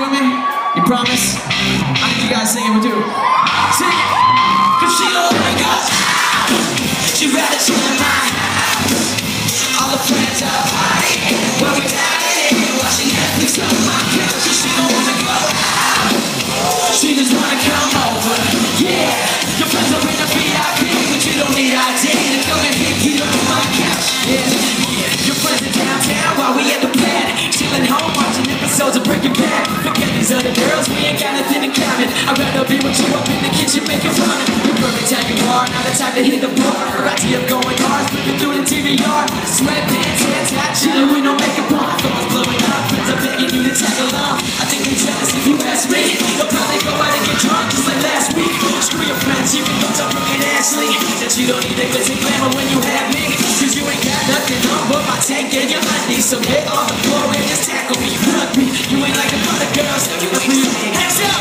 with me? You promise? I need you guys sing it with you. You are, the type to hit the bar. Her idea of going hard, flipping through the DVR Sweatpants, hands hot, chilling with no makeup on. Phones blowing up, friends are begging you to tag along. I think they're jealous if you ask me. They'll probably go out and get drunk just like last week. Screw your friends, even though I'm looking Ashley. That you don't need a glitz and glamour when you have me. Cause you ain't got nothing on but my tank and your money. So get on the floor and just tackle me, rug me You ain't like the other girls, you hands up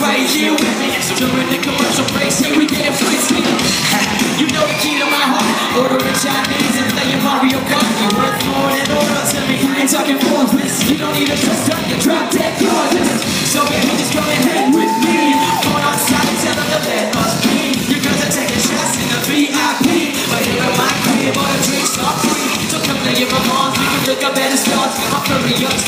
right here with me. So during the commercial breaks Here we get frisky ain't talking formless You don't even trust on your drop dead cordless So baby, just go ahead with me On our side, tell them the bed must be. Your girls are taking shots in the VIP But here in my crib, all the drinks are free. So come lay in my arms, we can look up at the stars I'm hurry up,